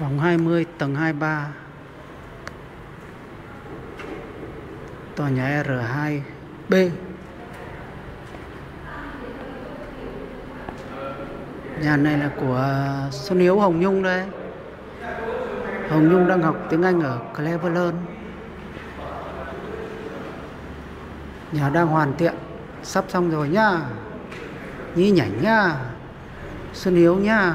Phòng 20 tầng 23 Tòa nhà R2B Nhà này là của Xuân Hiếu, Hồng Nhung đây Hồng Nhung đang học tiếng Anh ở Cleveland. Nhà đang hoàn thiện, Sắp xong rồi nhá. Nhí nhảnh nhá. Xuân Hiếu nhá.